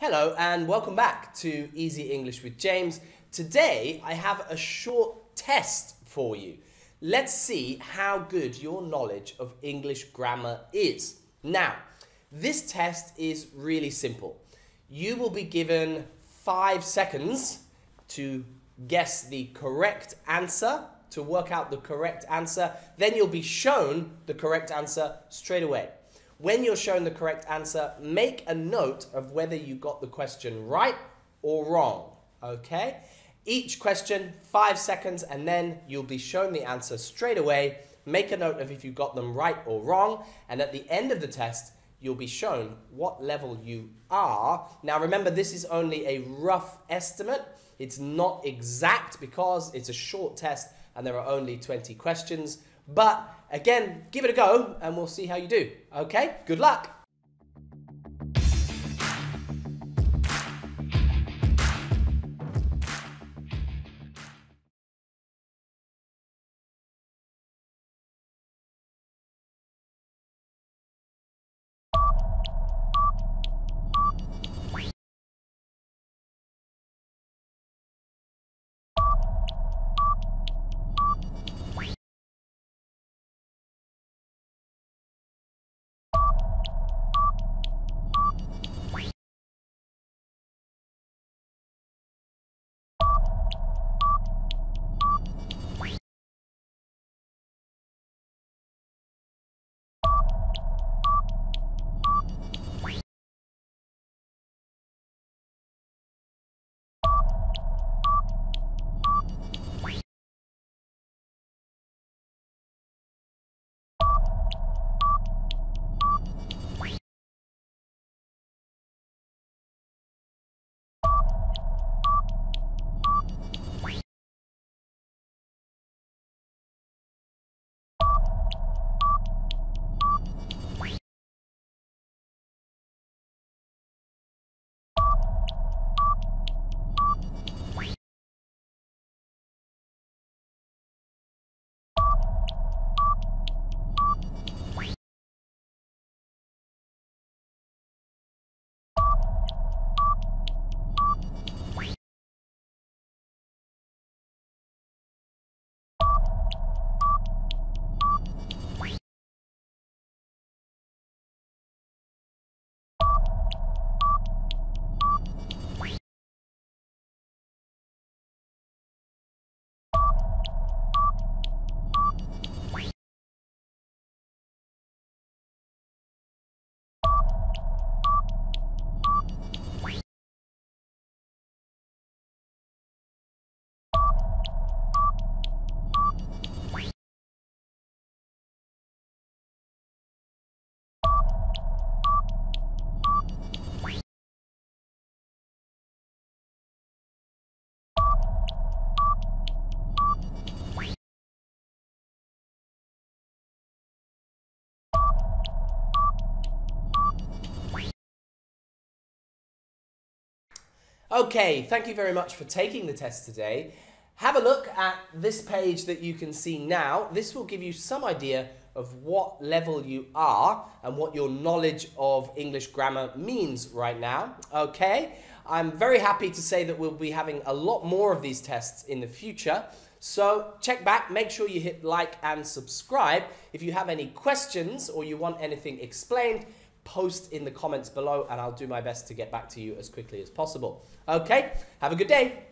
Hello and welcome back to Easy English with James. Today I have a short test for you. Let's see how good your knowledge of English grammar is. Now, this test is really simple. You will be given five seconds to guess the correct answer, to work out the correct answer. Then you'll be shown the correct answer straight away. When you're shown the correct answer, make a note of whether you got the question right or wrong. Okay? Each question, five seconds, and then you'll be shown the answer straight away. Make a note of if you got them right or wrong. And at the end of the test, you'll be shown what level you are. Now, remember, this is only a rough estimate. It's not exact because it's a short test and there are only 20 questions. But again, give it a go and we'll see how you do. Okay, good luck. Okay, thank you very much for taking the test today. Have a look at this page that you can see now. This will give you some idea of what level you are and what your knowledge of English grammar means right now. Okay, I'm very happy to say that we'll be having a lot more of these tests in the future. So check back, make sure you hit like and subscribe. If you have any questions or you want anything explained, post in the comments below and I'll do my best to get back to you as quickly as possible. Okay, have a good day.